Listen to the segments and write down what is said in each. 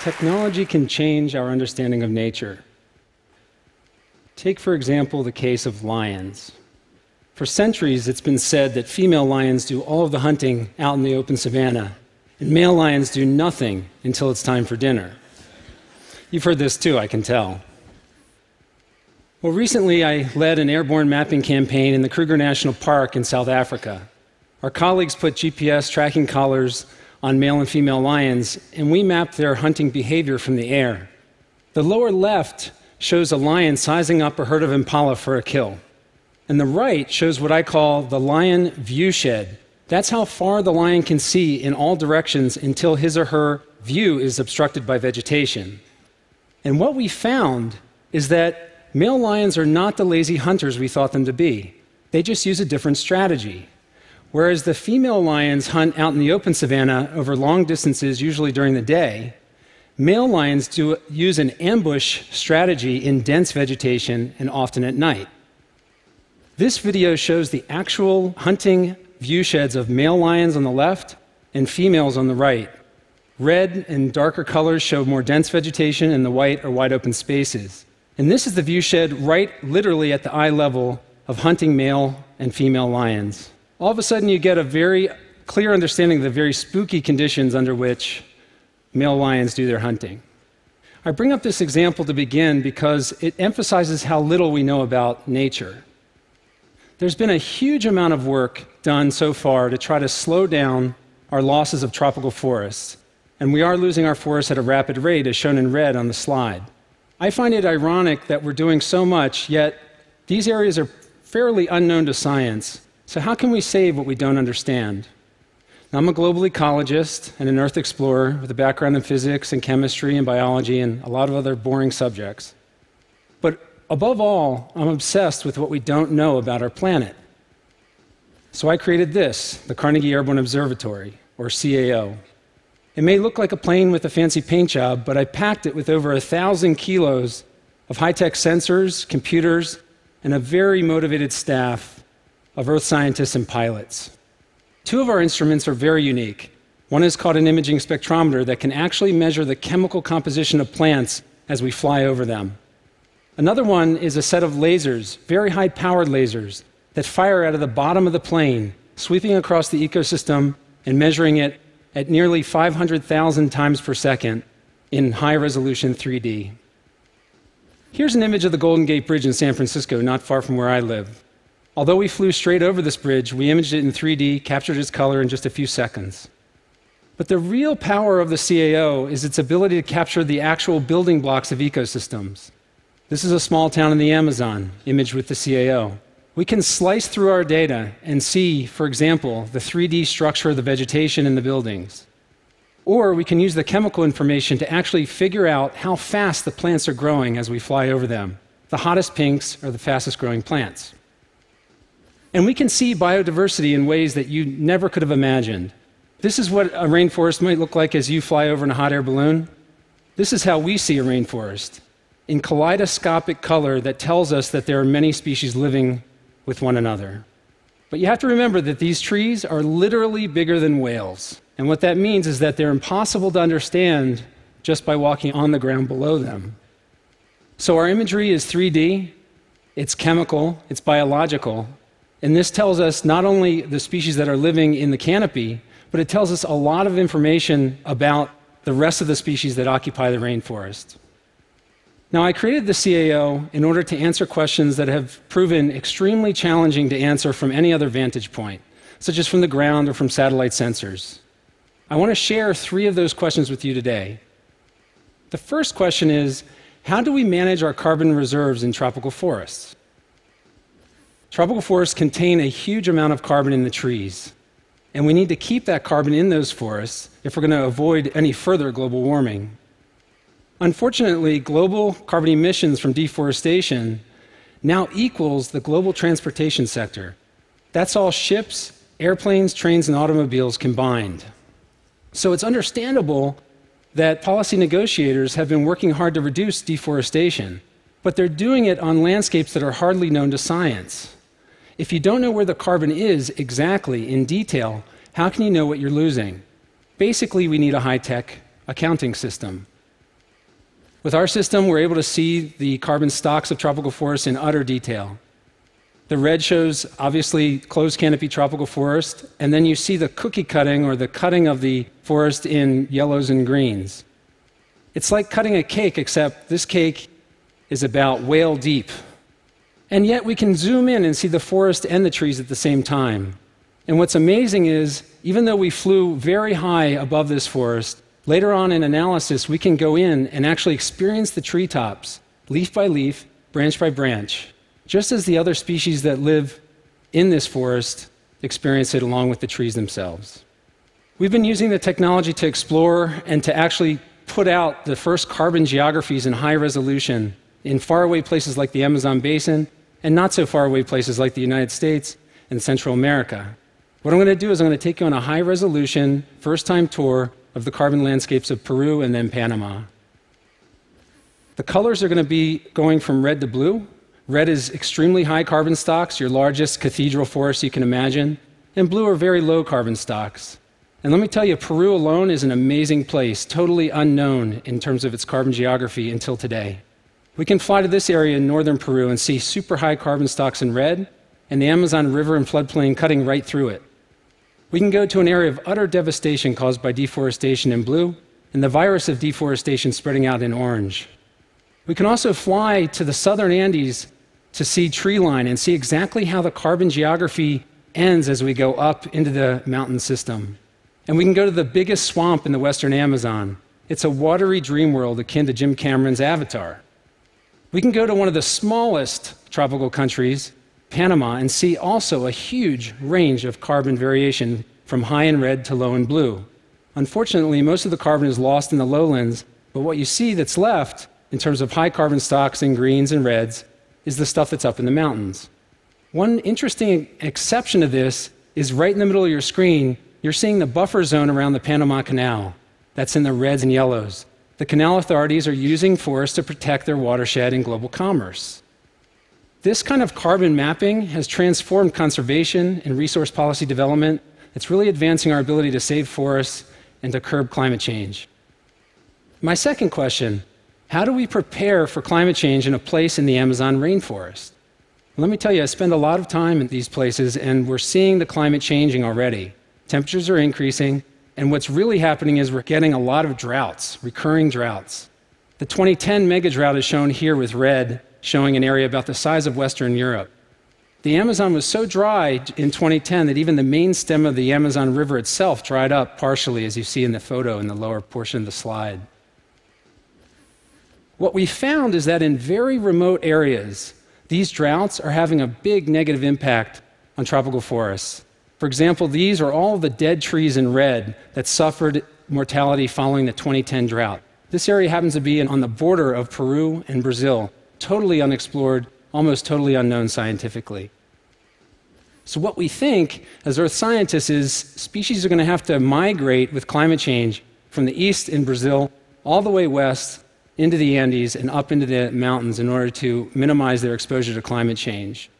Technology can change our understanding of nature. Take, for example, the case of lions. For centuries, it's been said that female lions do all of the hunting out in the open savanna, and male lions do nothing until it's time for dinner. You've heard this too, I can tell. Well, recently I led an airborne mapping campaign in the Kruger National Park in South Africa. Our colleagues put GPS tracking collars on male and female lions, and we mapped their hunting behavior from the air. The lower left shows a lion sizing up a herd of impala for a kill. And the right shows what I call the lion viewshed. That's how far the lion can see in all directions until his or her view is obstructed by vegetation. And what we found is that male lions are not the lazy hunters we thought them to be. They just use a different strategy. Whereas the female lions hunt out in the open savanna over long distances, usually during the day, male lions do use an ambush strategy in dense vegetation and often at night. This video shows the actual hunting viewsheds of male lions on the left and females on the right. Red and darker colors show more dense vegetation, and the white are wide open spaces. And this is the viewshed right literally at the eye level of hunting male and female lions all of a sudden you get a very clear understanding of the very spooky conditions under which male lions do their hunting. I bring up this example to begin because it emphasizes how little we know about nature. There's been a huge amount of work done so far to try to slow down our losses of tropical forests, and we are losing our forests at a rapid rate, as shown in red on the slide. I find it ironic that we're doing so much, yet these areas are fairly unknown to science, so, how can we save what we don't understand? Now, I'm a global ecologist and an Earth explorer with a background in physics and chemistry and biology and a lot of other boring subjects. But above all, I'm obsessed with what we don't know about our planet. So I created this, the Carnegie Airborne Observatory, or CAO. It may look like a plane with a fancy paint job, but I packed it with over a thousand kilos of high tech sensors, computers, and a very motivated staff of Earth scientists and pilots. Two of our instruments are very unique. One is called an imaging spectrometer that can actually measure the chemical composition of plants as we fly over them. Another one is a set of lasers, very high powered lasers, that fire out of the bottom of the plane, sweeping across the ecosystem and measuring it at nearly 500,000 times per second in high resolution 3D. Here's an image of the Golden Gate Bridge in San Francisco, not far from where I live. Although we flew straight over this bridge, we imaged it in 3D, captured its color in just a few seconds. But the real power of the CAO is its ability to capture the actual building blocks of ecosystems. This is a small town in the Amazon, imaged with the CAO. We can slice through our data and see, for example, the 3D structure of the vegetation in the buildings. Or we can use the chemical information to actually figure out how fast the plants are growing as we fly over them. The hottest pinks are the fastest growing plants. And we can see biodiversity in ways that you never could have imagined. This is what a rainforest might look like as you fly over in a hot air balloon. This is how we see a rainforest in kaleidoscopic color that tells us that there are many species living with one another. But you have to remember that these trees are literally bigger than whales. And what that means is that they're impossible to understand just by walking on the ground below them. So our imagery is 3D, it's chemical, it's biological, and this tells us not only the species that are living in the canopy, but it tells us a lot of information about the rest of the species that occupy the rainforest. Now, I created the CAO in order to answer questions that have proven extremely challenging to answer from any other vantage point, such as from the ground or from satellite sensors. I want to share three of those questions with you today. The first question is How do we manage our carbon reserves in tropical forests? Tropical forests contain a huge amount of carbon in the trees, and we need to keep that carbon in those forests if we're going to avoid any further global warming. Unfortunately, global carbon emissions from deforestation now equals the global transportation sector. That's all ships, airplanes, trains, and automobiles combined. So it's understandable that policy negotiators have been working hard to reduce deforestation, but they're doing it on landscapes that are hardly known to science. If you don't know where the carbon is exactly in detail, how can you know what you're losing? Basically, we need a high tech accounting system. With our system, we're able to see the carbon stocks of tropical forests in utter detail. The red shows obviously closed canopy tropical forest, and then you see the cookie cutting or the cutting of the forest in yellows and greens. It's like cutting a cake, except this cake is about whale deep. And yet we can zoom in and see the forest and the trees at the same time. And what's amazing is, even though we flew very high above this forest, later on in analysis, we can go in and actually experience the treetops, leaf by leaf, branch by branch, just as the other species that live in this forest experience it along with the trees themselves. We've been using the technology to explore and to actually put out the first carbon geographies in high resolution in faraway places like the Amazon basin and not so far away places like the United States and Central America. What I'm going to do is I'm going to take you on a high resolution, first time tour of the carbon landscapes of Peru and then Panama. The colors are going to be going from red to blue. Red is extremely high carbon stocks, your largest cathedral forest you can imagine, and blue are very low carbon stocks. And let me tell you, Peru alone is an amazing place, totally unknown in terms of its carbon geography until today. We can fly to this area in northern Peru and see super high carbon stocks in red and the Amazon River and floodplain cutting right through it. We can go to an area of utter devastation caused by deforestation in blue, and the virus of deforestation spreading out in orange. We can also fly to the southern Andes to see tree line and see exactly how the carbon geography ends as we go up into the mountain system. And we can go to the biggest swamp in the western Amazon. It's a watery dream world akin to Jim Cameron's Avatar. We can go to one of the smallest tropical countries Panama and see also a huge range of carbon variation from high in red to low in blue. Unfortunately, most of the carbon is lost in the lowlands, but what you see that's left in terms of high carbon stocks in greens and reds is the stuff that's up in the mountains. One interesting exception to this is right in the middle of your screen, you're seeing the buffer zone around the Panama Canal. That's in the reds and yellows. The canal authorities are using forests to protect their watershed and global commerce. This kind of carbon mapping has transformed conservation and resource policy development. It's really advancing our ability to save forests and to curb climate change. My second question how do we prepare for climate change in a place in the Amazon rainforest? Let me tell you, I spend a lot of time in these places, and we're seeing the climate changing already. Temperatures are increasing, and what's really happening is we're getting a lot of droughts, recurring droughts. The 2010 mega drought is shown here with red, showing an area about the size of Western Europe. The Amazon was so dry in 2010 that even the main stem of the Amazon River itself dried up partially, as you see in the photo in the lower portion of the slide. What we found is that in very remote areas, these droughts are having a big negative impact on tropical forests. For example, these are all the dead trees in red that suffered mortality following the 2010 drought. This area happens to be on the border of Peru and Brazil, totally unexplored, almost totally unknown scientifically. So, what we think as Earth scientists is species are going to have to migrate with climate change from the east in Brazil all the way west into the Andes and up into the mountains in order to minimize their exposure to climate change.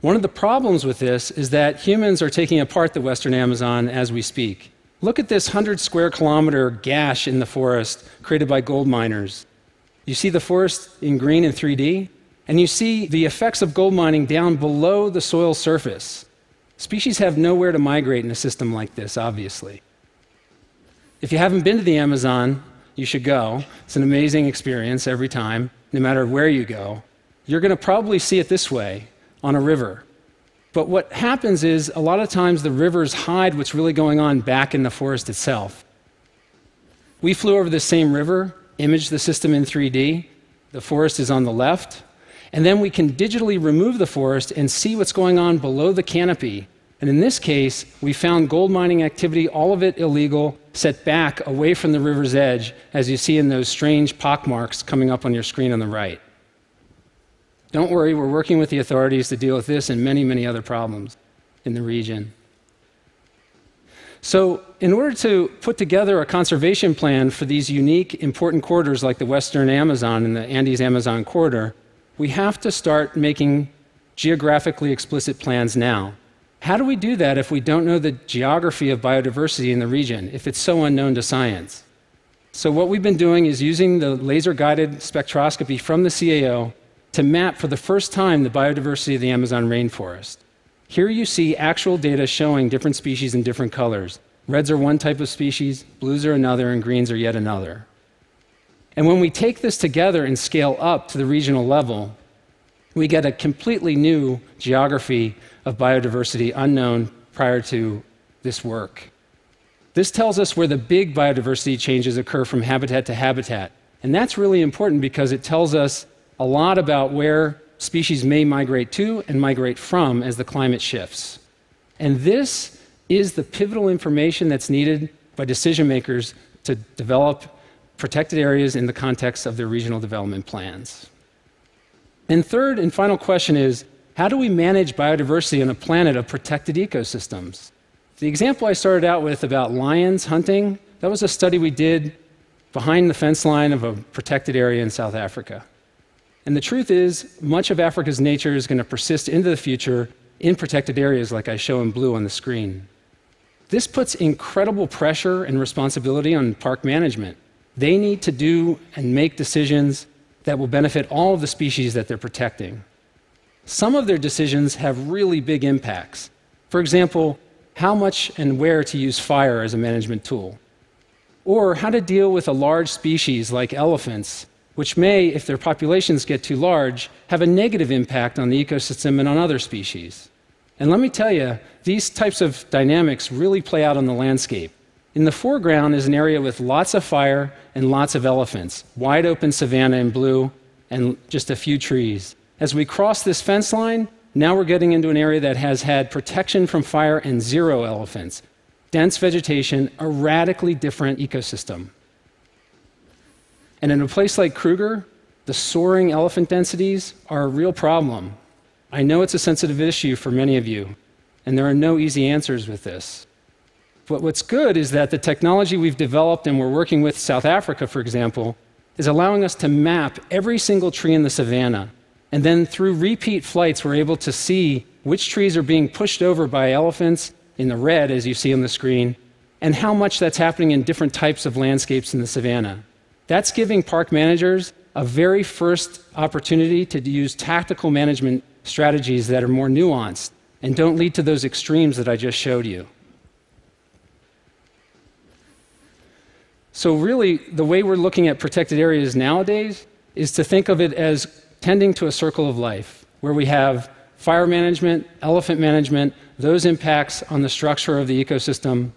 One of the problems with this is that humans are taking apart the western Amazon as we speak. Look at this 100 square kilometer gash in the forest created by gold miners. You see the forest in green in 3D, and you see the effects of gold mining down below the soil surface. Species have nowhere to migrate in a system like this, obviously. If you haven't been to the Amazon, you should go. It's an amazing experience every time, no matter where you go. You're going to probably see it this way on a river. But what happens is a lot of times the rivers hide what's really going on back in the forest itself. We flew over the same river imaged the system in 3D. The forest is on the left. And then we can digitally remove the forest and see what's going on below the canopy. And in this case, we found gold mining activity, all of it illegal, set back away from the river's edge, as you see in those strange pockmarks coming up on your screen on the right. Don't worry, we're working with the authorities to deal with this and many, many other problems in the region. So, in order to put together a conservation plan for these unique, important corridors like the Western Amazon and the Andes Amazon corridor, we have to start making geographically explicit plans now. How do we do that if we don't know the geography of biodiversity in the region, if it's so unknown to science? So, what we've been doing is using the laser guided spectroscopy from the CAO to map for the first time the biodiversity of the Amazon rainforest. Here you see actual data showing different species in different colors. Reds are one type of species, blues are another, and greens are yet another. And when we take this together and scale up to the regional level, we get a completely new geography of biodiversity unknown prior to this work. This tells us where the big biodiversity changes occur from habitat to habitat. And that's really important because it tells us a lot about where species may migrate to and migrate from as the climate shifts. And this is the pivotal information that's needed by decision makers to develop protected areas in the context of their regional development plans. And third and final question is how do we manage biodiversity on a planet of protected ecosystems? The example I started out with about lions hunting, that was a study we did behind the fence line of a protected area in South Africa. And the truth is, much of Africa's nature is going to persist into the future in protected areas like I show in blue on the screen. This puts incredible pressure and responsibility on park management. They need to do and make decisions that will benefit all of the species that they're protecting. Some of their decisions have really big impacts. For example, how much and where to use fire as a management tool, or how to deal with a large species like elephants, which may, if their populations get too large, have a negative impact on the ecosystem and on other species. And let me tell you, these types of dynamics really play out on the landscape. In the foreground is an area with lots of fire and lots of elephants, wide open savanna in blue, and just a few trees. As we cross this fence line, now we're getting into an area that has had protection from fire and zero elephants. Dense vegetation, a radically different ecosystem. And in a place like Kruger, the soaring elephant densities are a real problem. I know it's a sensitive issue for many of you, and there are no easy answers with this. But what's good is that the technology we've developed and we're working with South Africa, for example, is allowing us to map every single tree in the savanna. And then through repeat flights, we're able to see which trees are being pushed over by elephants in the red, as you see on the screen, and how much that's happening in different types of landscapes in the savanna. That's giving park managers a very first opportunity to use tactical management strategies that are more nuanced and don't lead to those extremes that I just showed you. So, really, the way we're looking at protected areas nowadays is to think of it as tending to a circle of life, where we have fire management, elephant management, those impacts on the structure of the ecosystem,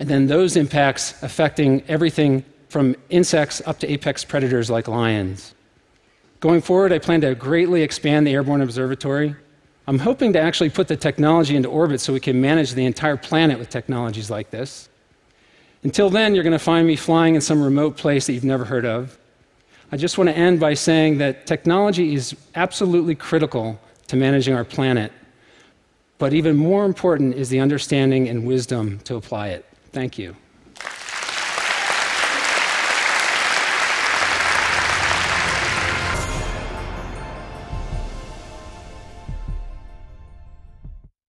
and then those impacts affecting everything from insects up to apex predators like lions. Going forward, I plan to greatly expand the Airborne Observatory. I'm hoping to actually put the technology into orbit so we can manage the entire planet with technologies like this. Until then, you're going to find me flying in some remote place that you've never heard of. I just want to end by saying that technology is absolutely critical to managing our planet, but even more important is the understanding and wisdom to apply it. Thank you.